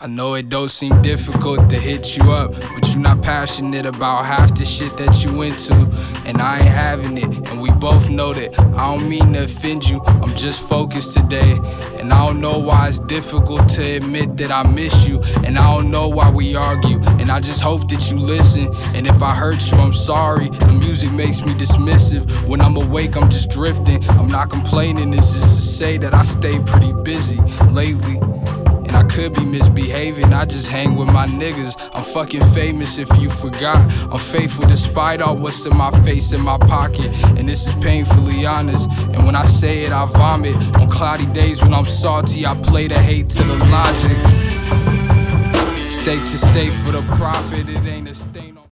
I know it don't seem difficult to hit you up, but you're not passionate about half the shit that you into, and I ain't having it, and we both know that. I don't mean to offend you, I'm just focused today, and I don't know why it's difficult to admit that I miss you, and I don't know why we argue, and I just hope that you listen, and if I hurt you, I'm sorry. The music makes me dismissive. When I'm awake, I'm just drifting. I'm not complaining, this is to say that I stay pretty busy lately. Could be misbehaving, I just hang with my niggas. I'm fucking famous if you forgot. I'm faithful despite all what's in my face in my pocket. And this is painfully honest. And when I say it, I vomit. On cloudy days when I'm salty, I play the hate to the logic. State to state for the profit, it ain't a stain.